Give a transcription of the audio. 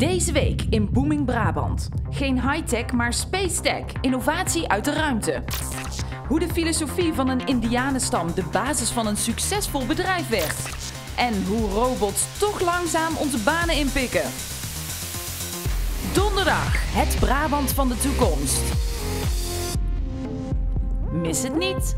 Deze week in Booming Brabant. Geen high-tech, maar space-tech. Innovatie uit de ruimte. Hoe de filosofie van een indianenstam de basis van een succesvol bedrijf werd. En hoe robots toch langzaam onze banen inpikken. Donderdag, het Brabant van de toekomst. Mis het niet.